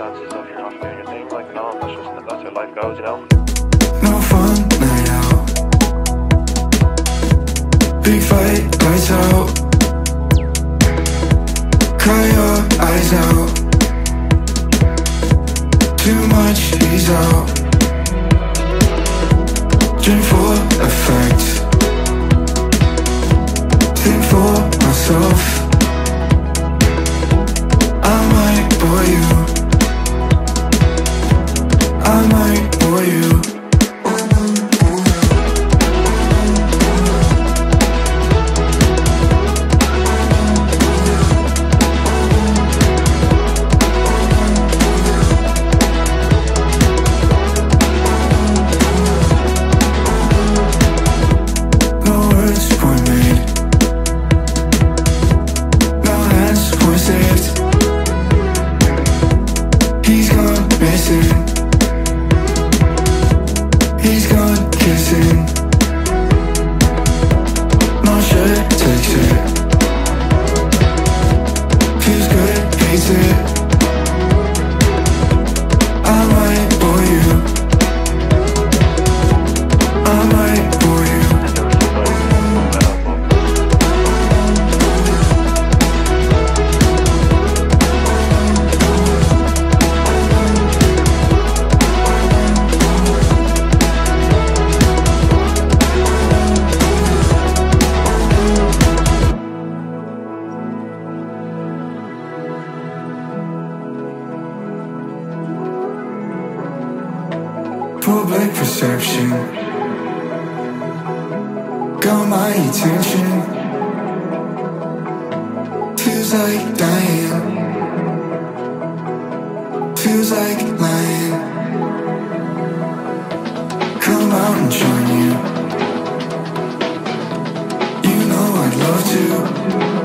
of your thing. Like, no, life goes, you know. No fun night out. Big fight, out. Your eyes out. Too much, he's out. Dream for missing. He's gone public perception. Got my attention. Feels like dying. Feels like lying. Come out and join you. You know I'd love to.